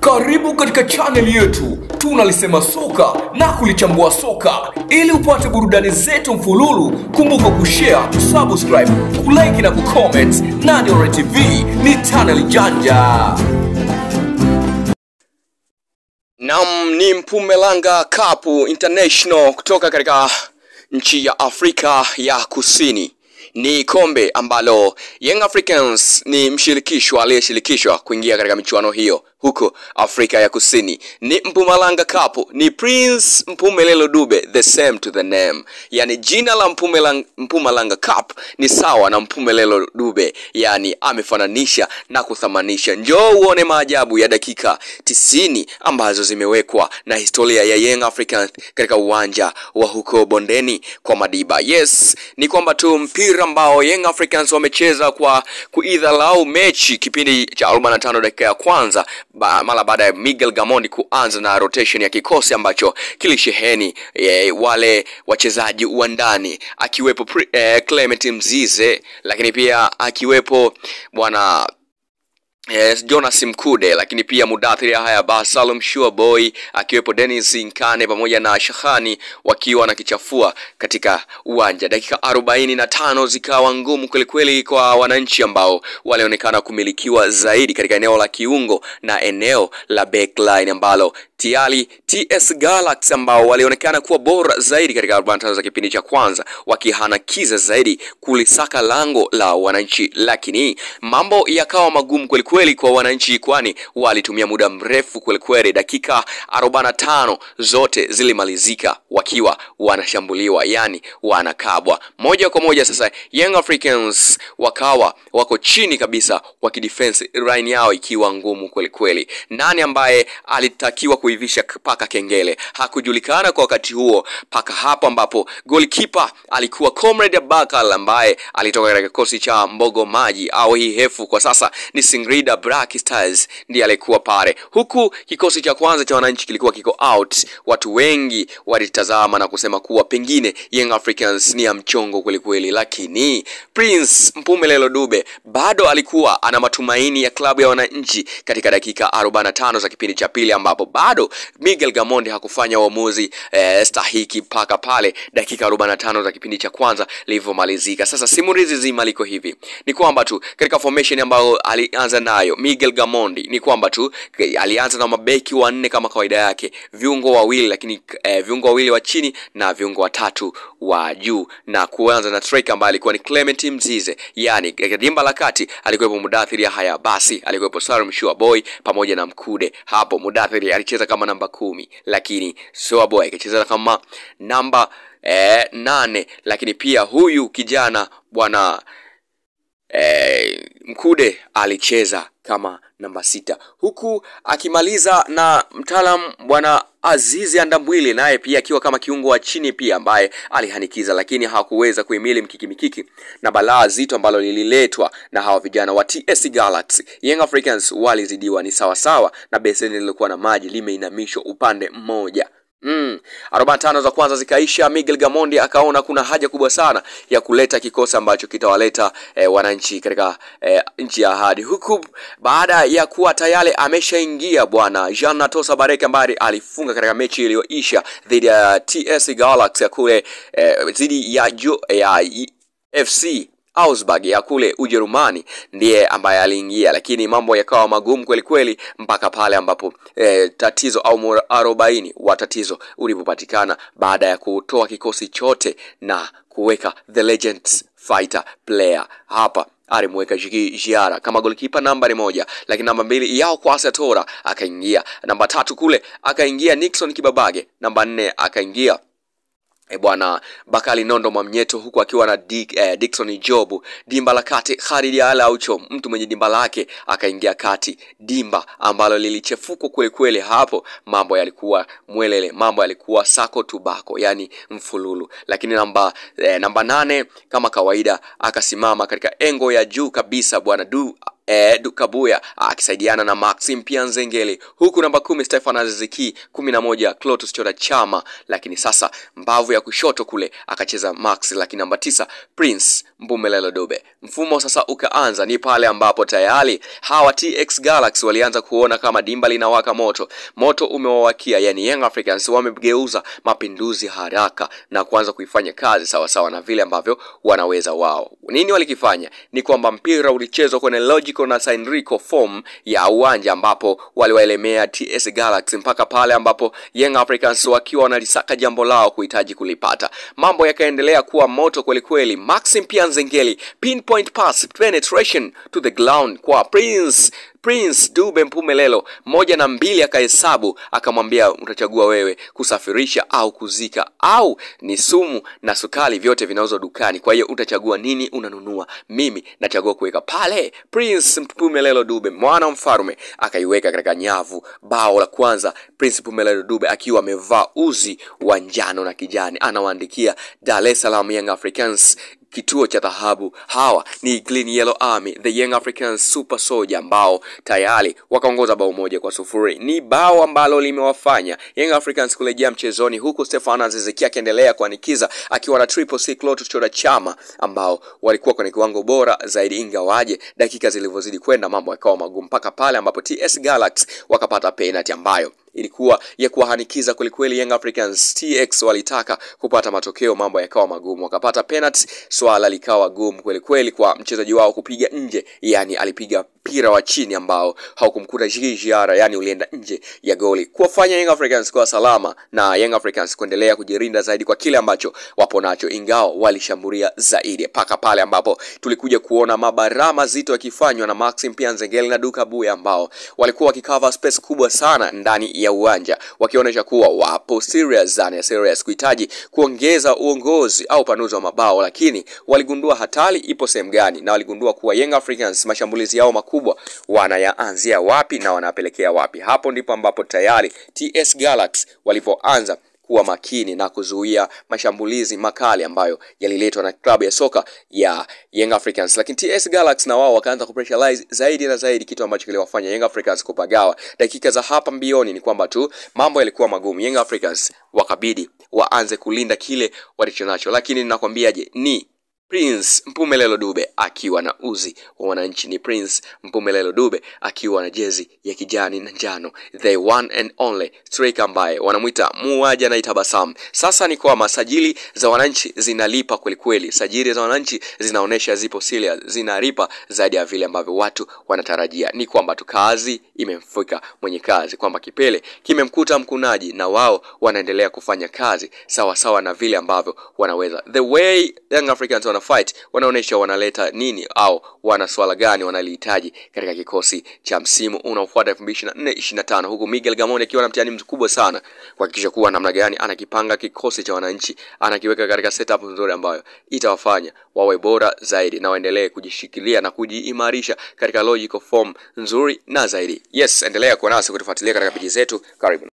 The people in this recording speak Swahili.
Karibu katika chaneli yetu, tunalisema soka na kulichambua soka. Ili upate burudani zetu mfululu, kumbuka kushare, kusubscribe, kulike na kucomment. Nadiore TV ni chaneli janja. Nam ni Mpumelanga Cup International kutoka katika nchi ya Afrika ya Kusini. Ni kombe ambalo Young Africans ni mshirikisho aliyeshirikishwa kuingia katika michuano hiyo huko Afrika ya Kusini. Ni Mpumalanga Cup, ni Prince Mpumelelo Dube, the same to the name. Yani jina la Mpumalanga, Mpumalanga Cup ni sawa na Mpumelelo Dube, yani amefananisha na kuthamanisha. Njoo uone maajabu ya dakika tisini ambazo zimewekwa na historia ya Young Africans katika uwanja wa huko Bondeni kwa Madiba. Yes, ni kwamba tu mpira ambao Young Africans wamecheza kwa kuidhalau mechi kipindi cha 45 dakika ya kwanza ba, mara baada ya Miguel Gamondi kuanza na rotation ya kikosi ambacho kilisheheni e, wale wachezaji wa ndani akiwepo pre, e, Clement Mzize, lakini pia akiwepo bwana Yes, Jonas Mkude lakini pia Mudathiri haya ba Salum Shua Boy akiwepo Dennis Nkane pamoja na Shahani wakiwa na kichafua katika uwanja. Dakika arobaini na tano zikawa ngumu kwelikweli kwa wananchi ambao walionekana kumilikiwa zaidi katika eneo la kiungo na eneo la backline ambalo tiali TS Galaxy ambao walionekana kuwa bora zaidi katika 45 za kipindi cha kwanza wakihanakiza zaidi kulisaka lango la wananchi, lakini mambo yakawa magumu kwelikweli kwa wananchi, kwani walitumia muda mrefu kwelikweli. Dakika 45 zote zilimalizika wakiwa wanashambuliwa, yani wanakabwa moja kwa moja. Sasa Young Africans wakawa wako chini kabisa, wakidefense line yao ikiwa ngumu kwelikweli. Nani ambaye alitakiwa kuivisha paka kengele hakujulikana kwa wakati huo, mpaka hapo ambapo goalkeeper alikuwa Comrade Bakal ambaye alitoka katika kikosi cha Mbogo Maji au hii hefu kwa sasa ni Singida Black Stars, ndiye alikuwa pale, huku kikosi cha kwanza cha wananchi kilikuwa kiko out. Watu wengi walitazama na kusema kuwa pengine Young Africans ni ya mchongo kwelikweli, lakini Prince Mpumelelo Dube bado alikuwa ana matumaini ya klabu ya wananchi katika dakika 45 za kipindi cha pili ambapo bado Miguel Gamondi hakufanya uamuzi eh, stahiki mpaka pale dakika 45 za kipindi cha kwanza lilivyomalizika. Sasa simulizi zima liko hivi, ni kwamba tu katika formation ambayo alianza nayo Miguel Gamondi ni kwamba tu alianza na mabeki wanne kama kawaida yake, viungo wawili lakini eh, viungo wawili wa chini na viungo watatu wa juu, na kuanza na striker ambaye alikuwa ni Clement Mzize, yani dimba la kati alikuwepo Mudathiri haya basi, alikuwepo Salum Shua Boy pamoja na Mkude. Hapo Mudathiri alicheza kama namba kumi, lakini Shua Boy akicheza kama namba eh, nane, lakini pia huyu kijana bwana eh, Mkude alicheza kama namba sita huku akimaliza na mtaalam bwana Azizi Andambwili naye pia akiwa kama kiungo wa chini pia ambaye alihanikiza, lakini hakuweza kuhimili mkiki mikiki na balaa zito ambalo lililetwa na hawa vijana wa TS Galaxy. Young Africans walizidiwa ni sawasawa na beseni lilikuwa na maji limeinamishwa upande mmoja. Mm. 45 za kwanza zikaisha, Miguel Gamondi akaona kuna haja kubwa sana ya kuleta kikosi ambacho kitawaleta eh, wananchi katika eh, nchi ya ahadi, huku baada ya kuwa tayari ameshaingia bwana Jean Natosa Bareke ambaye alifunga katika mechi iliyoisha dhidi ya TS Galaxy ya kule eh, dhidi ya, jo, ya FC Augsburg ya kule Ujerumani ndiye ambaye aliingia, lakini mambo yakawa magumu kweli kweli mpaka pale ambapo e, tatizo au arobaini wa tatizo ulipopatikana baada ya kutoa kikosi chote na kuweka the legends fighter player hapa. Alimweka Jiara kama golikipa nambari moja, lakini namba mbili yao Kwasi Tora akaingia, namba tatu kule akaingia Nixon Kibabage, namba nne akaingia E bwana Bakali Nondo Mwamnyeto huku akiwa na Dick, eh, Dickson Job. Dimba la kati Khalid Al Aucho, mtu mwenye dimba lake akaingia kati, dimba ambalo lilichefuko kweli kweli. Hapo mambo yalikuwa mwelele, mambo yalikuwa sako tubako, yani mfululu. Lakini namba eh, namba nane kama kawaida akasimama katika engo ya juu kabisa bwana Du eh, Dukabuya akisaidiana na Maxim pia Nzengeli, huku namba kumi Stefan Aziziki, kumi na moja Clotus Chota Chama, lakini sasa mbavu ya kushoto kule akacheza Max, lakini namba tisa Prince Mbumelelo Dube. Mfumo sasa ukaanza, ni pale ambapo tayari hawa TX Galaxy walianza kuona kama dimba linawaka moto, moto umewawakia, yani Young Africans wamegeuza mapinduzi haraka na kuanza kuifanya kazi sawasawa sawa na vile ambavyo wanaweza wao. Nini walikifanya? Ni kwamba mpira ulichezwa kwenye logical na Sainrico form ya uwanja ambapo waliwaelemea TS Galaxy mpaka pale ambapo Young Africans wakiwa wanalisaka jambo lao kuhitaji kulipata. Mambo yakaendelea kuwa moto kweli kweli. Maxim Pianzengeli pinpoint pass penetration to the ground kwa Prince Prince Dube Mpumelelo moja na mbili akahesabu, akamwambia utachagua wewe kusafirisha au kuzika, au ni sumu na sukari, vyote vinauzwa dukani. Kwa hiyo utachagua nini unanunua? Mimi nachagua kuweka pale. Prince Mpumelelo Dube mwana mfalme akaiweka katika nyavu, bao la kwanza. Prince Mpumelelo Dube akiwa amevaa uzi wa njano na kijani, anawaandikia Dar es Salaam Young Africans kituo cha dhahabu. Hawa ni Green Yellow Army, the Young African Super Soldier ambao tayari wakaongoza bao moja kwa sufuri. Ni bao ambalo limewafanya Young Africans kurejea mchezoni, huku Stefan Aziziki akiendelea kuanikiza akiwa na Triple C Clatous Chota Chama ambao walikuwa kwenye kiwango bora zaidi, ingawaje dakika zilivyozidi kwenda mambo yakawa magumu mpaka pale ambapo TS Galaxy wakapata penalty ambayo ilikuwa ya kuwahanikiza kwelikweli. Young Africans. TX walitaka kupata matokeo, mambo yakawa magumu, wakapata penalty, swala likawa gumu kwelikweli kwa mchezaji wao kupiga nje, yani alipiga mpira wa chini ambao haukumkuta Jiara, yani ulienda nje ya goli, kuwafanya Young Africans kuwa salama na Young Africans kuendelea kujirinda zaidi kwa kile ambacho wapo nacho, ingawa walishambulia zaidi. Mpaka pale ambapo tulikuja kuona mabara mazito yakifanywa na Maxim pia Nzengeli na Duka Buya ambao walikuwa wakikava space kubwa sana ndani ya uwanja wakionyesha kuwa wapo serious zani serious kuhitaji kuongeza uongozi au upanuzi wa mabao, lakini waligundua hatari ipo sehemu gani, na waligundua kuwa Young Africans mashambulizi yao makubwa wanayaanzia wapi na wanapelekea wapi. Hapo ndipo ambapo tayari TS Galaxy walipoanza kuwa makini na kuzuia mashambulizi makali ambayo yaliletwa na klabu ya soka ya Young Africans, lakini TS Galaxy na wao wakaanza kupressurize zaidi na zaidi, kitu ambacho kiliwafanya Young Africans kupagawa. Dakika za hapa mbioni ni kwamba tu mambo yalikuwa magumu, Young Africans wakabidi waanze kulinda kile walichonacho, lakini ninakwambiaje ni Prince Mpumelelo Dube akiwa na uzi wa wananchi. Ni Prince Mpumelelo Dube akiwa na jezi ya kijani na njano, the one and only striker ambaye wanamwita muuaji anaitabasamu. Sasa ni kwamba sajili za wananchi zinalipa kwelikweli, sajili za wananchi zinaonyesha zipo serious, zinalipa zaidi ya vile ambavyo watu wanatarajia. Ni kwamba tu kazi imemfika mwenye kazi, kwamba kipele kimemkuta mkunaji, na wao wanaendelea kufanya kazi sawasawa sawa na vile ambavyo wanaweza. The way Young Africans wana fight wanaonyesha wanaleta nini au wana swala gani wanalihitaji katika kikosi cha msimu unaofuata 2024 25, huku Miguel Gamoni akiwa na mtihani mkubwa sana kuhakikisha kuwa namna gani anakipanga kikosi cha wananchi, anakiweka katika setup nzuri ambayo itawafanya wawe bora zaidi na waendelee kujishikilia na kujiimarisha katika logical form nzuri na zaidi. Yes, endelea kuwa nasi kutufuatilia katika peji zetu. Karibu.